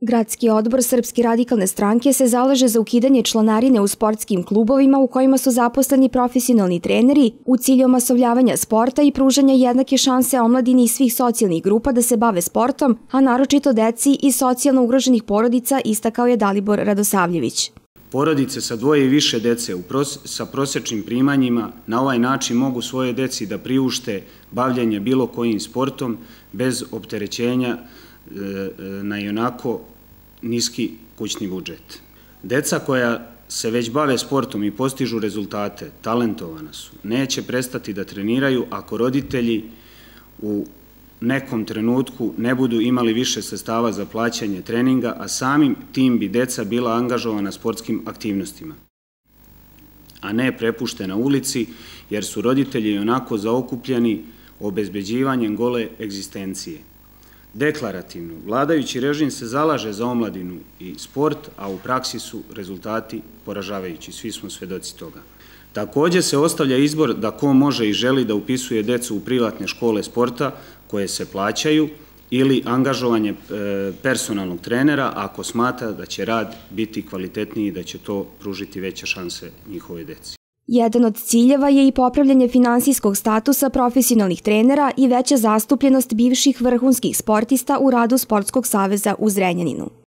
Gradski odbor Srpske radikalne stranke se zalaže za ukidanje članarine u sportskim klubovima u kojima su zaposleni profesionalni treneri u cilju omasovljavanja sporta i pružanja jednake šanse omladini i svih socijalnih grupa da se bave sportom, a naročito deci i socijalno ugroženih porodica, istakao je Dalibor Radosavljević. Porodice sa dvoje i više dece sa prosečnim primanjima na ovaj način mogu svoje deci da priušte bavljenje bilo kojim sportom bez opterećenja na onako niski kućni budžet. Deca koja se već bave sportom i postižu rezultate, talentovana su, neće prestati da treniraju ako roditelji u nekom trenutku ne budu imali više sestava za plaćanje treninga, a samim tim bi deca bila angažovana sportskim aktivnostima, a ne prepuštena ulici, jer su roditelji onako zaokupljeni obezbeđivanjem gole egzistencije. Deklarativno, vladajući režim se zalaže za omladinu i sport, a u praksi su rezultati poražavajući, svi smo svedoci toga. Takođe se ostavlja izbor da ko može i želi da upisuje decu u privatne škole sporta koje se plaćaju ili angažovanje e, personalnog trenera ako smata da će rad biti kvalitetniji i da će to pružiti veće šanse njihove deci. Jedan od ciljeva je i popravljanje finansijskog statusa profesionalnih trenera i veća zastupljenost bivših vrhunskih sportista u radu Sportskog saveza u Zrenjaninu.